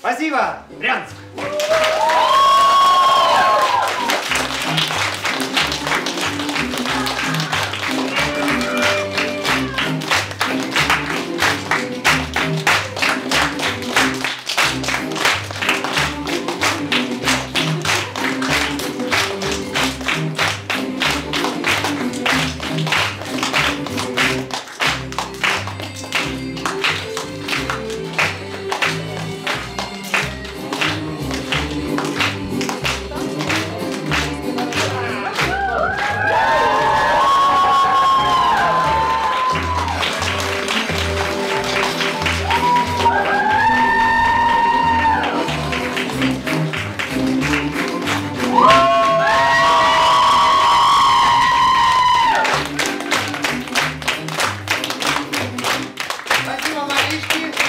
Спасибо, Брянск! Thank you.